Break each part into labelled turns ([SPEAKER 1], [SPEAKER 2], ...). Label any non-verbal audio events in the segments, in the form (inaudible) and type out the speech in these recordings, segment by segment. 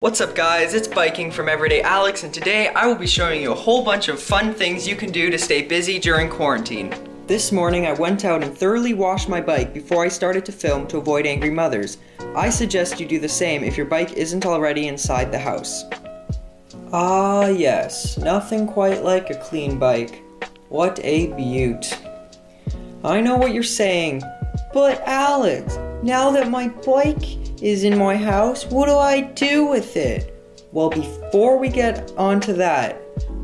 [SPEAKER 1] What's up guys, it's Biking from Everyday Alex and today I will be showing you a whole bunch of fun things you can do to stay busy during quarantine. This morning I went out and thoroughly washed my bike before I started to film to avoid angry mothers. I suggest you do the same if your bike isn't already inside the house. Ah yes, nothing quite like a clean bike. What a beaut. I know what you're saying, but Alex, now that my bike is in my house. What do I do with it? Well, before we get onto that,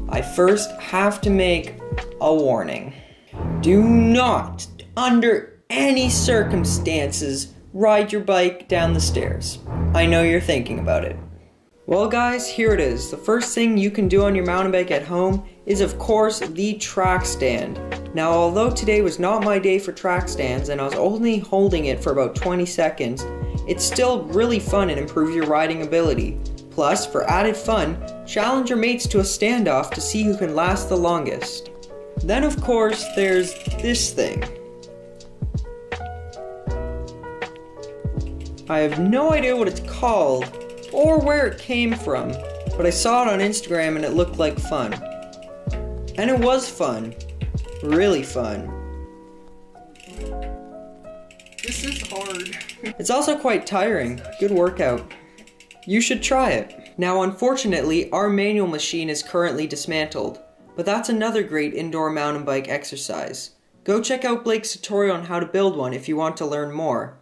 [SPEAKER 1] I first have to make a warning. Do not, under any circumstances, ride your bike down the stairs. I know you're thinking about it. Well guys, here it is. The first thing you can do on your mountain bike at home is of course the track stand. Now although today was not my day for track stands and I was only holding it for about 20 seconds, it's still really fun and improves your riding ability. Plus, for added fun, challenge your mates to a standoff to see who can last the longest. Then of course, there's this thing. I have no idea what it's called, or where it came from, but I saw it on Instagram and it looked like fun. And it was fun. Really fun. This is hard. (laughs) it's also quite tiring. Good workout. You should try it. Now unfortunately, our manual machine is currently dismantled, but that's another great indoor mountain bike exercise. Go check out Blake's tutorial on how to build one if you want to learn more.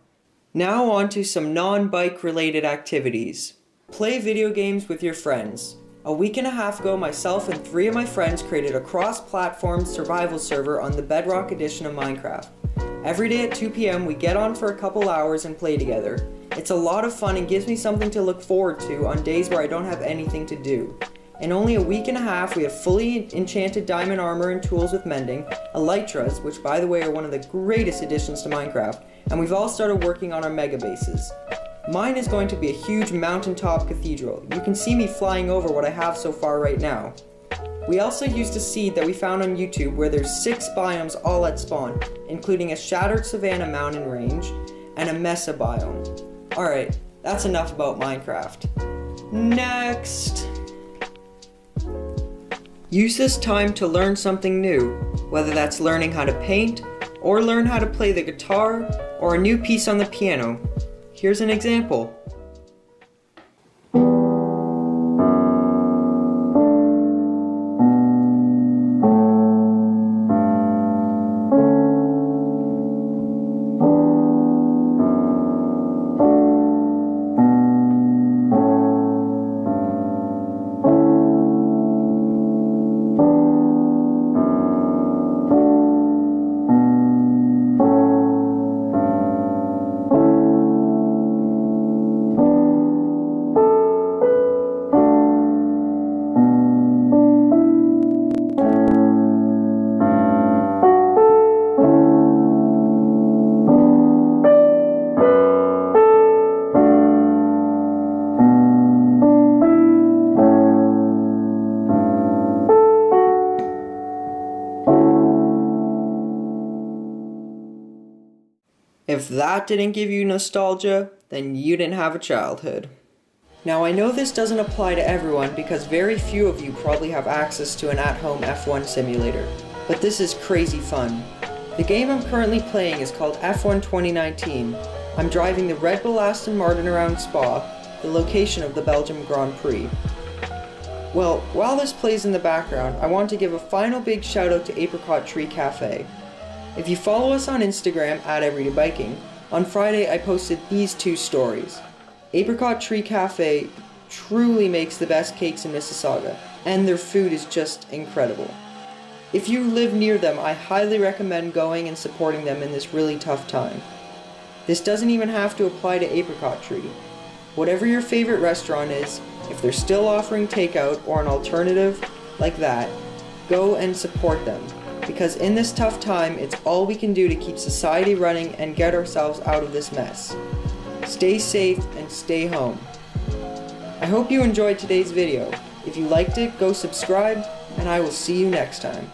[SPEAKER 1] Now on to some non-bike related activities. Play video games with your friends. A week and a half ago, myself and three of my friends created a cross-platform survival server on the Bedrock edition of Minecraft. Every day at 2 p.m. we get on for a couple hours and play together. It's a lot of fun and gives me something to look forward to on days where I don't have anything to do. In only a week and a half, we have fully enchanted diamond armor and tools with mending, elytras, which by the way are one of the greatest additions to Minecraft, and we've all started working on our mega bases. Mine is going to be a huge mountaintop cathedral. You can see me flying over what I have so far right now. We also used a seed that we found on YouTube where there's six biomes all at spawn, including a shattered savanna mountain range and a mesa biome. Alright, that's enough about Minecraft. Next! Use this time to learn something new, whether that's learning how to paint, or learn how to play the guitar, or a new piece on the piano. Here's an example. If that didn't give you nostalgia, then you didn't have a childhood. Now I know this doesn't apply to everyone because very few of you probably have access to an at-home F1 simulator, but this is crazy fun. The game I'm currently playing is called F1 2019. I'm driving the Red Bull Aston Martin around Spa, the location of the Belgium Grand Prix. Well, while this plays in the background, I want to give a final big shout out to Apricot Tree Cafe. If you follow us on Instagram at Everyday Biking, on Friday I posted these two stories. Apricot Tree Cafe truly makes the best cakes in Mississauga, and their food is just incredible. If you live near them, I highly recommend going and supporting them in this really tough time. This doesn't even have to apply to Apricot Tree. Whatever your favorite restaurant is, if they're still offering takeout or an alternative like that, go and support them because in this tough time, it's all we can do to keep society running and get ourselves out of this mess. Stay safe and stay home. I hope you enjoyed today's video. If you liked it, go subscribe, and I will see you next time.